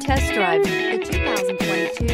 Test drive the 2022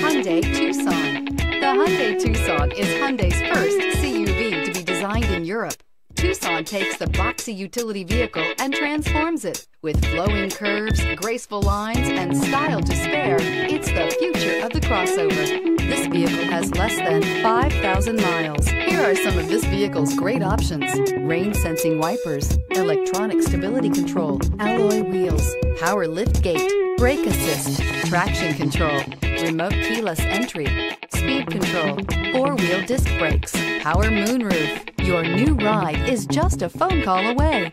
Hyundai Tucson. The Hyundai Tucson is Hyundai's first CUV to be designed in Europe. Tucson takes the boxy utility vehicle and transforms it. With flowing curves, graceful lines, and style to spare, it's the future of the crossover. This vehicle has less than 5,000 miles. Here are some of this vehicle's great options. Rain sensing wipers, electronic stability control, alloy wheels, power lift gate, brake assist, traction control, remote keyless entry, speed control, four-wheel disc brakes, power moonroof. Your new ride is just a phone call away.